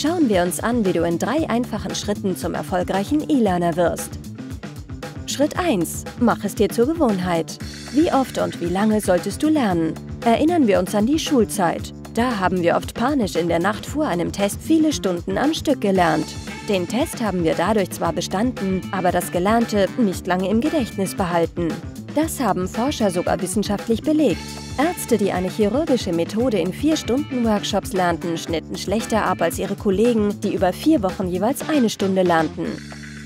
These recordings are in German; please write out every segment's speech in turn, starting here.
Schauen wir uns an, wie du in drei einfachen Schritten zum erfolgreichen E-Learner wirst. Schritt 1. Mach es dir zur Gewohnheit. Wie oft und wie lange solltest du lernen? Erinnern wir uns an die Schulzeit. Da haben wir oft panisch in der Nacht vor einem Test viele Stunden am Stück gelernt. Den Test haben wir dadurch zwar bestanden, aber das Gelernte nicht lange im Gedächtnis behalten. Das haben Forscher sogar wissenschaftlich belegt. Ärzte, die eine chirurgische Methode in vier Stunden Workshops lernten, schnitten schlechter ab als ihre Kollegen, die über vier Wochen jeweils eine Stunde lernten.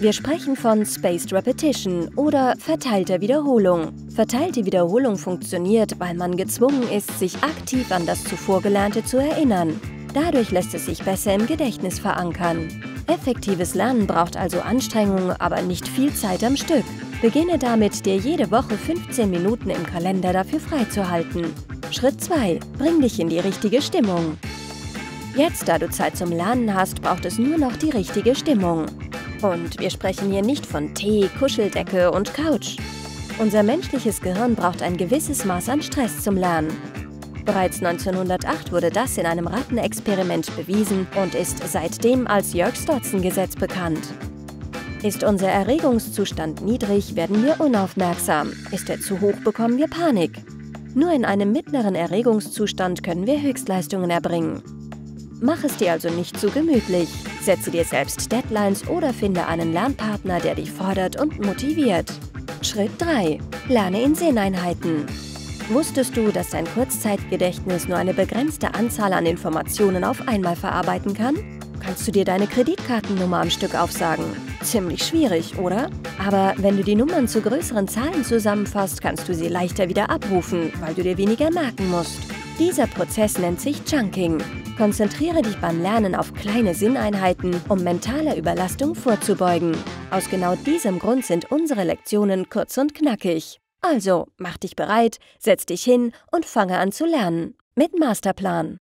Wir sprechen von Spaced Repetition oder verteilter Wiederholung. Verteilte Wiederholung funktioniert, weil man gezwungen ist, sich aktiv an das zuvor Gelernte zu erinnern. Dadurch lässt es sich besser im Gedächtnis verankern. Effektives Lernen braucht also Anstrengung, aber nicht viel Zeit am Stück. Beginne damit, dir jede Woche 15 Minuten im Kalender dafür freizuhalten. Schritt 2. Bring dich in die richtige Stimmung. Jetzt, da du Zeit zum Lernen hast, braucht es nur noch die richtige Stimmung. Und wir sprechen hier nicht von Tee, Kuscheldecke und Couch. Unser menschliches Gehirn braucht ein gewisses Maß an Stress zum Lernen. Bereits 1908 wurde das in einem Rattenexperiment bewiesen und ist seitdem als Yerkes-Dodson-Gesetz bekannt. Ist unser Erregungszustand niedrig, werden wir unaufmerksam. Ist er zu hoch, bekommen wir Panik. Nur in einem mittleren Erregungszustand können wir Höchstleistungen erbringen. Mach es dir also nicht zu gemütlich. Setze dir selbst Deadlines oder finde einen Lernpartner, der dich fordert und motiviert. Schritt 3. Lerne in Sinneinheiten. Wusstest du, dass dein Kurzzeitgedächtnis nur eine begrenzte Anzahl an Informationen auf einmal verarbeiten kann? Kannst du dir deine Kreditkartennummer am Stück aufsagen? Ziemlich schwierig, oder? Aber wenn du die Nummern zu größeren Zahlen zusammenfasst, kannst du sie leichter wieder abrufen, weil du dir weniger merken musst. Dieser Prozess nennt sich Chunking. Konzentriere dich beim Lernen auf kleine Sinneinheiten, um mentaler Überlastung vorzubeugen. Aus genau diesem Grund sind unsere Lektionen kurz und knackig. Also, mach dich bereit, setz dich hin und fange an zu lernen. Mit Masterplan.